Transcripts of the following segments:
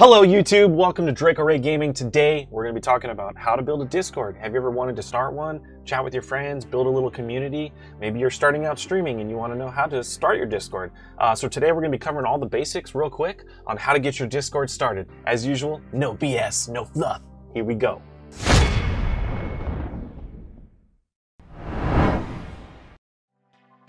Hello YouTube, welcome to Draco Ray Gaming. Today we're going to be talking about how to build a Discord. Have you ever wanted to start one, chat with your friends, build a little community? Maybe you're starting out streaming and you want to know how to start your Discord. Uh, so today we're going to be covering all the basics real quick on how to get your Discord started. As usual, no BS, no fluff. Here we go.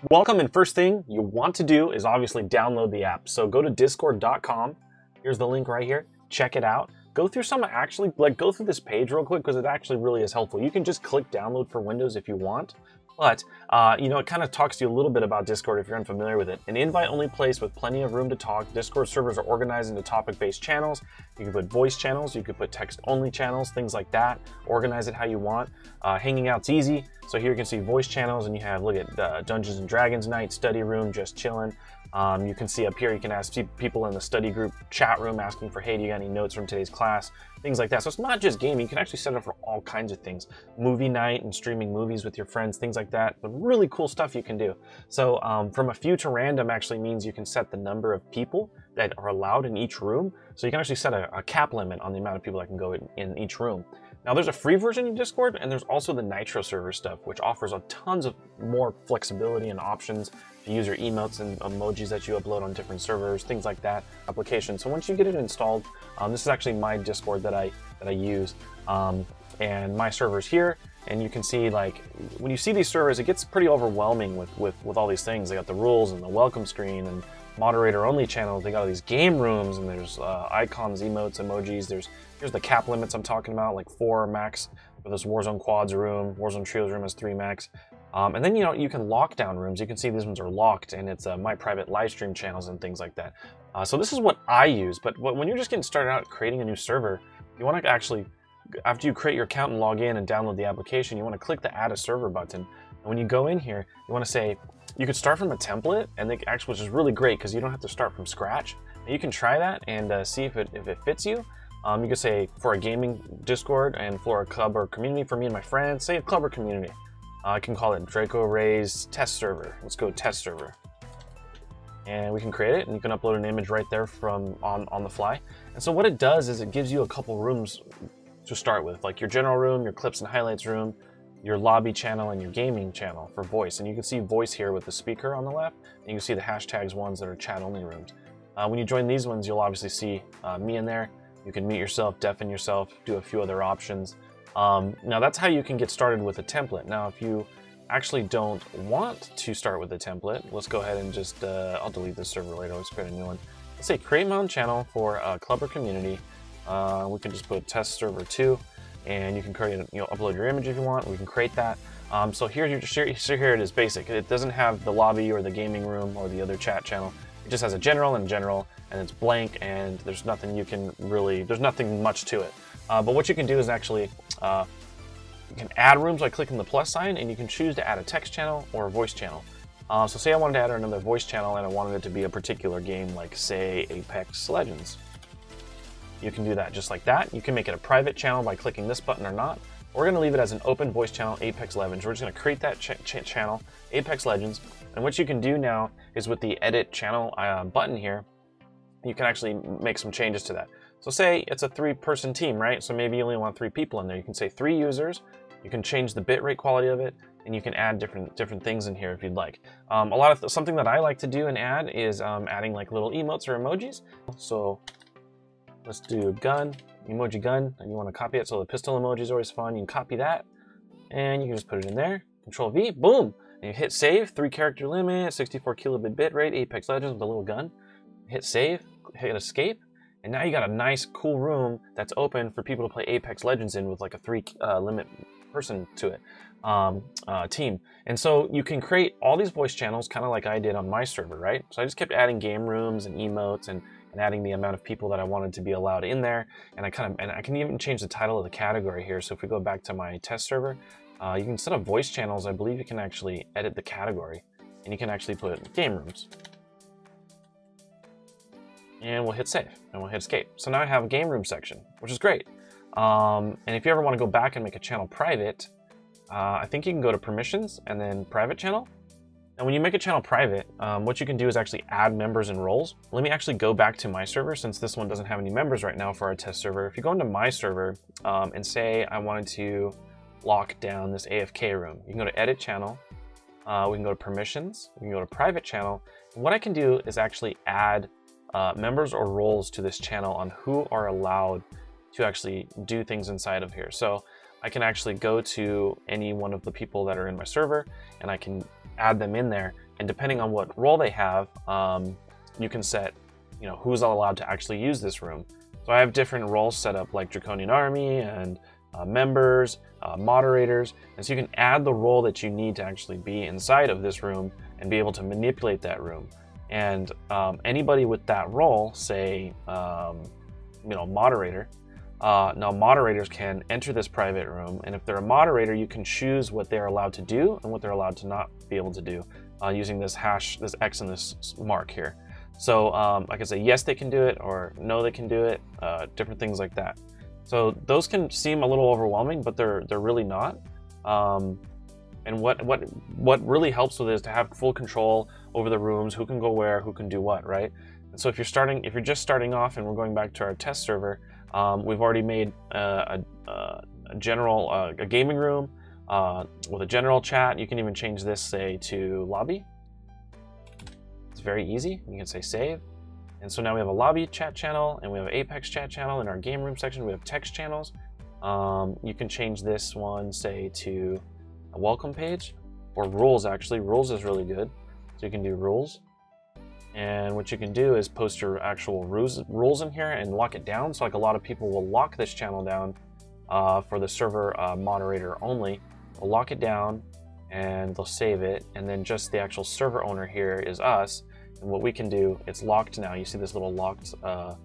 Welcome and first thing you want to do is obviously download the app. So go to discord.com Here's the link right here. Check it out. Go through some actually, like go through this page real quick because it actually really is helpful. You can just click download for Windows if you want. But, uh, you know, it kind of talks to you a little bit about Discord if you're unfamiliar with it. An invite-only place with plenty of room to talk. Discord servers are organized into topic-based channels. You can put voice channels, you can put text-only channels, things like that. Organize it how you want. Uh, hanging out's easy. So here you can see voice channels and you have, look at uh, Dungeons and Dragons night, study room, just chilling. Um, you can see up here, you can ask people in the study group chat room asking for, hey, do you got any notes from today's class? Things like that. So it's not just gaming. You can actually set it up for all kinds of things. Movie night and streaming movies with your friends, things like that. But really cool stuff you can do. So um, from a few to random actually means you can set the number of people that are allowed in each room. So you can actually set a, a cap limit on the amount of people that can go in, in each room. Now there's a free version of Discord and there's also the Nitro server stuff, which offers a tons of more flexibility and options to use your emotes and emojis that you upload on different servers, things like that, application. So once you get it installed, um, this is actually my Discord that I that I use, um, and my server's here. And you can see like when you see these servers, it gets pretty overwhelming with with with all these things. They got the rules and the welcome screen and moderator only channels. They got all these game rooms and there's uh, icons, emotes, emojis. There's here's the cap limits I'm talking about, like four max for this Warzone quads room. Warzone trios room has three max. Um, and then you know you can lock down rooms. You can see these ones are locked, and it's uh, my private live stream channels and things like that. Uh, so this is what I use. But when you're just getting started out creating a new server, you want to actually, after you create your account and log in and download the application, you want to click the Add a Server button. And when you go in here, you want to say you could start from a template, and they actually, which is really great because you don't have to start from scratch. You can try that and uh, see if it if it fits you. Um, you could say for a gaming Discord and for a club or community for me and my friends, say a club or community. Uh, I can call it Draco Ray's test server. Let's go test server. And we can create it and you can upload an image right there from on, on the fly. And so what it does is it gives you a couple rooms to start with, like your general room, your clips and highlights room, your lobby channel, and your gaming channel for voice. And you can see voice here with the speaker on the left, and you can see the hashtags ones that are chat only rooms. Uh, when you join these ones, you'll obviously see uh, me in there. You can mute yourself, deafen yourself, do a few other options. Um, now that's how you can get started with a template. Now if you actually don't want to start with a template, let's go ahead and just, uh, I'll delete this server later, let's create a new one. Let's say create my own channel for a club or community. Uh, we can just put test server 2 and you can create, you know, upload your image if you want, we can create that. Um, so here, so here it is basic. It doesn't have the lobby or the gaming room or the other chat channel. It just has a general and general and it's blank and there's nothing you can really, there's nothing much to it. Uh, but what you can do is actually, uh, you can add rooms by clicking the plus sign and you can choose to add a text channel or a voice channel. Uh, so say I wanted to add another voice channel and I wanted it to be a particular game like say Apex Legends. You can do that just like that. You can make it a private channel by clicking this button or not. We're going to leave it as an open voice channel, Apex Legends. We're just going to create that ch ch channel, Apex Legends. And what you can do now is with the edit channel uh, button here, you can actually make some changes to that. So say it's a three-person team, right? So maybe you only want three people in there. You can say three users. You can change the bitrate quality of it, and you can add different different things in here if you'd like. Um, a lot of something that I like to do and add is um, adding like little emotes or emojis. So let's do gun, emoji gun, and you want to copy it. So the pistol emoji is always fun. You can copy that, and you can just put it in there. Control V, boom, and you hit save. Three character limit, 64 kilobit bitrate, Apex Legends with a little gun. Hit save, hit escape, and now you got a nice, cool room that's open for people to play Apex Legends in with like a three uh, limit person to it um, uh, team. And so you can create all these voice channels kind of like I did on my server, right? So I just kept adding game rooms and emotes and, and adding the amount of people that I wanted to be allowed in there. And I kind of, and I can even change the title of the category here. So if we go back to my test server, uh, you can set up voice channels. I believe you can actually edit the category and you can actually put game rooms and we'll hit save and we'll hit escape. So now I have a game room section, which is great. Um, and if you ever want to go back and make a channel private, uh, I think you can go to permissions and then private channel. And when you make a channel private, um, what you can do is actually add members and roles. Let me actually go back to my server since this one doesn't have any members right now for our test server. If you go into my server um, and say I wanted to lock down this AFK room, you can go to edit channel, uh, we can go to permissions, we can go to private channel. And what I can do is actually add uh, members or roles to this channel on who are allowed to actually do things inside of here. So I can actually go to any one of the people that are in my server and I can add them in there. And depending on what role they have, um, you can set, you know, who's allowed to actually use this room. So I have different roles set up like Draconian Army and uh, members, uh, moderators. And so you can add the role that you need to actually be inside of this room and be able to manipulate that room. And um, anybody with that role, say, um, you know, moderator, uh, now moderators can enter this private room, and if they're a moderator, you can choose what they're allowed to do and what they're allowed to not be able to do uh, using this hash, this X and this mark here. So um, I can say yes, they can do it, or no, they can do it, uh, different things like that. So those can seem a little overwhelming, but they're they're really not. Um, and what what what really helps with it is to have full control over the rooms, who can go where, who can do what, right? And so if you're starting, if you're just starting off, and we're going back to our test server, um, we've already made a, a, general uh, a gaming room uh, with a general chat. You can even change this, say, to lobby. It's very easy. You can say save. And so now we have a lobby chat channel and we have Apex chat channel. In our game room section, we have text channels. Um, you can change this one, say, to a welcome page or rules, actually. Rules is really good. So you can do rules. And what you can do is post your actual rules, rules in here and lock it down. So like a lot of people will lock this channel down uh, for the server uh, moderator only. They'll lock it down and they'll save it. And then just the actual server owner here is us. And what we can do, it's locked now. You see this little locked uh,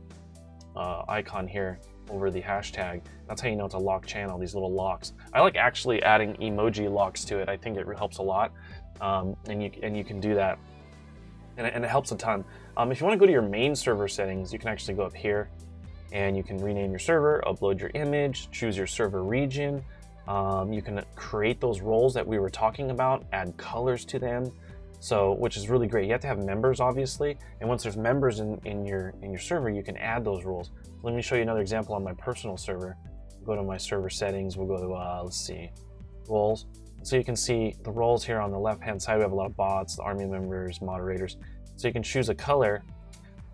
uh icon here over the hashtag. That's how you know it's a locked channel, these little locks. I like actually adding emoji locks to it. I think it helps a lot. Um, and, you, and you can do that and, and it helps a ton. Um, if you want to go to your main server settings, you can actually go up here and you can rename your server, upload your image, choose your server region. Um, you can create those roles that we were talking about, add colors to them. So, which is really great. You have to have members, obviously, and once there's members in, in your in your server, you can add those roles. Let me show you another example on my personal server. Go to my server settings. We'll go to uh, let's see, roles. So you can see the roles here on the left-hand side. We have a lot of bots, the army members, moderators. So you can choose a color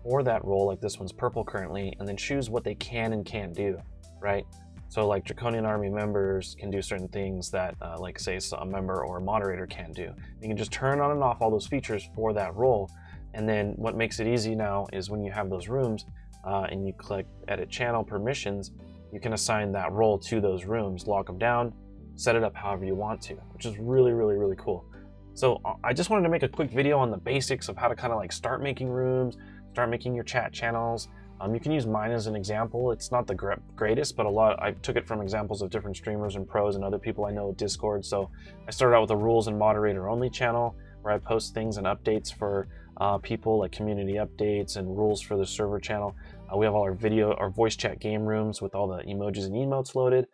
for that role, like this one's purple currently, and then choose what they can and can't do, right? So like Draconian Army members can do certain things that, uh, like say a member or a moderator can't do. You can just turn on and off all those features for that role. And then what makes it easy now is when you have those rooms uh, and you click edit channel permissions, you can assign that role to those rooms, lock them down, set it up however you want to, which is really, really, really cool. So uh, I just wanted to make a quick video on the basics of how to kind of like start making rooms, start making your chat channels. Um, you can use mine as an example. It's not the greatest, but a lot, I took it from examples of different streamers and pros and other people I know at Discord. So I started out with a rules and moderator only channel where I post things and updates for uh, people like community updates and rules for the server channel. Uh, we have all our video, our voice chat game rooms with all the emojis and emotes loaded.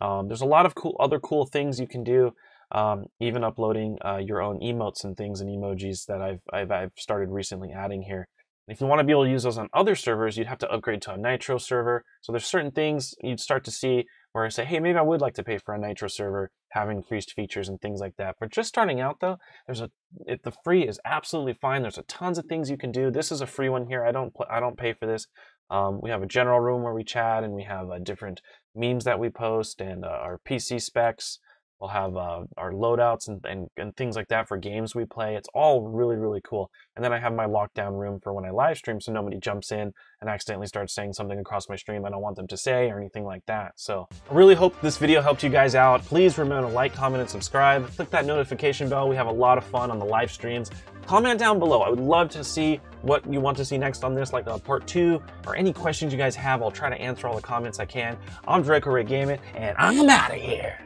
Um, there's a lot of cool other cool things you can do. Um, even uploading uh, your own emotes and things and emojis that I've, I've, I've started recently adding here. And if you want to be able to use those on other servers, you'd have to upgrade to a Nitro server. So there's certain things you'd start to see where I say, hey, maybe I would like to pay for a Nitro server, have increased features and things like that. But just starting out though, there's a it, the free is absolutely fine. There's a tons of things you can do. This is a free one here. I don't I don't pay for this. Um, we have a general room where we chat and we have uh, different memes that we post and uh, our PC specs. We'll have uh, our loadouts and, and, and, things like that for games we play. It's all really, really cool. And then I have my lockdown room for when I live stream so nobody jumps in and accidentally starts saying something across my stream I don't want them to say or anything like that. So I really hope this video helped you guys out. Please remember to like, comment, and subscribe. Click that notification bell. We have a lot of fun on the live streams. Comment down below. I would love to see what you want to see next on this, like a part two, or any questions you guys have. I'll try to answer all the comments I can. I'm Draco Ray Gaming, and I'm out of here.